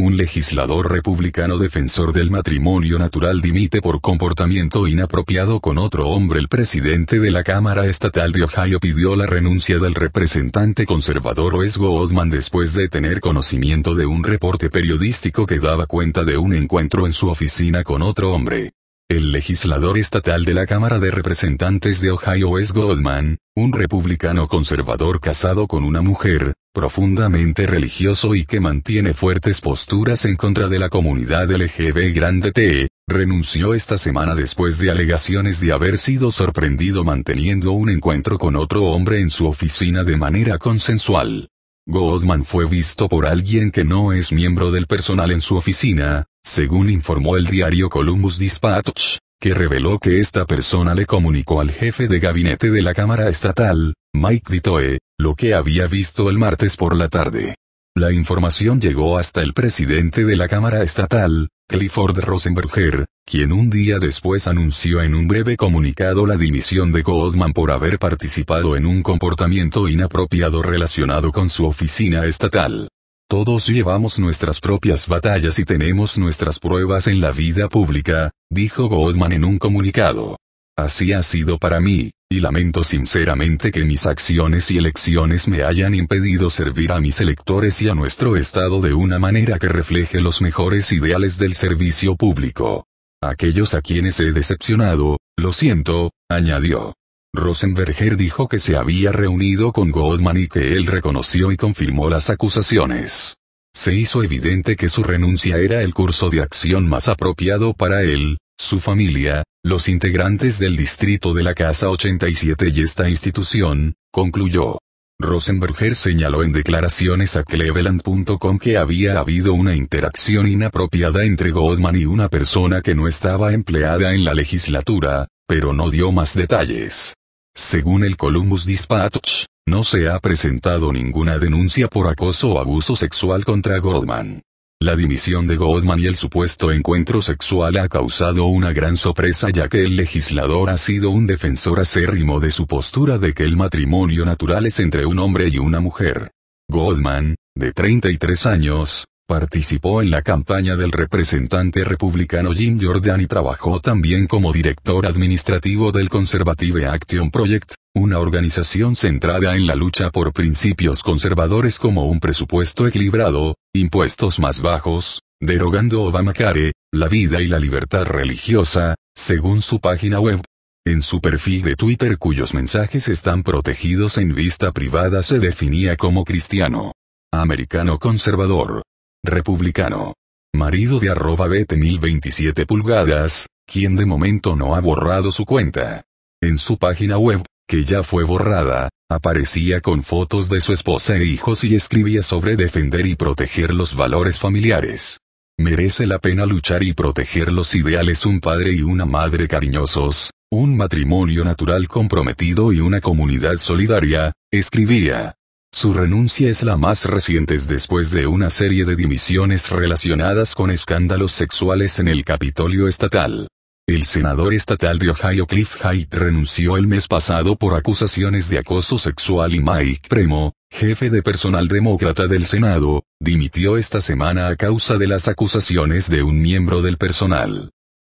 un legislador republicano defensor del matrimonio natural dimite por comportamiento inapropiado con otro hombre. El presidente de la Cámara Estatal de Ohio pidió la renuncia del representante conservador Wes Goldman después de tener conocimiento de un reporte periodístico que daba cuenta de un encuentro en su oficina con otro hombre. El legislador estatal de la Cámara de Representantes de Ohio es Goldman, un republicano conservador casado con una mujer, profundamente religioso y que mantiene fuertes posturas en contra de la comunidad LGB grande T, renunció esta semana después de alegaciones de haber sido sorprendido manteniendo un encuentro con otro hombre en su oficina de manera consensual. Goldman fue visto por alguien que no es miembro del personal en su oficina, según informó el diario Columbus Dispatch, que reveló que esta persona le comunicó al jefe de gabinete de la Cámara Estatal, Mike Ditoe, lo que había visto el martes por la tarde. La información llegó hasta el presidente de la Cámara Estatal, Clifford Rosenberger, quien un día después anunció en un breve comunicado la dimisión de Goldman por haber participado en un comportamiento inapropiado relacionado con su oficina estatal. Todos llevamos nuestras propias batallas y tenemos nuestras pruebas en la vida pública, dijo Goldman en un comunicado. Así ha sido para mí, y lamento sinceramente que mis acciones y elecciones me hayan impedido servir a mis electores y a nuestro Estado de una manera que refleje los mejores ideales del servicio público. Aquellos a quienes he decepcionado, lo siento, añadió. Rosenberger dijo que se había reunido con Goldman y que él reconoció y confirmó las acusaciones. Se hizo evidente que su renuncia era el curso de acción más apropiado para él, su familia, los integrantes del distrito de la Casa 87 y esta institución, concluyó. Rosenberger señaló en declaraciones a Cleveland.com que había habido una interacción inapropiada entre Goldman y una persona que no estaba empleada en la legislatura, pero no dio más detalles. Según el Columbus Dispatch, no se ha presentado ninguna denuncia por acoso o abuso sexual contra Goldman. La dimisión de Goldman y el supuesto encuentro sexual ha causado una gran sorpresa ya que el legislador ha sido un defensor acérrimo de su postura de que el matrimonio natural es entre un hombre y una mujer. Goldman, de 33 años, Participó en la campaña del representante republicano Jim Jordan y trabajó también como director administrativo del Conservative Action Project, una organización centrada en la lucha por principios conservadores como un presupuesto equilibrado, impuestos más bajos, derogando Obamacare, la vida y la libertad religiosa, según su página web. En su perfil de Twitter cuyos mensajes están protegidos en vista privada se definía como cristiano. Americano conservador republicano. Marido de arroba BT 1027 pulgadas, quien de momento no ha borrado su cuenta. En su página web, que ya fue borrada, aparecía con fotos de su esposa e hijos y escribía sobre defender y proteger los valores familiares. Merece la pena luchar y proteger los ideales un padre y una madre cariñosos, un matrimonio natural comprometido y una comunidad solidaria, escribía. Su renuncia es la más reciente después de una serie de dimisiones relacionadas con escándalos sexuales en el Capitolio estatal. El senador estatal de Ohio Cliff Hyde renunció el mes pasado por acusaciones de acoso sexual y Mike Premo, jefe de personal demócrata del Senado, dimitió esta semana a causa de las acusaciones de un miembro del personal.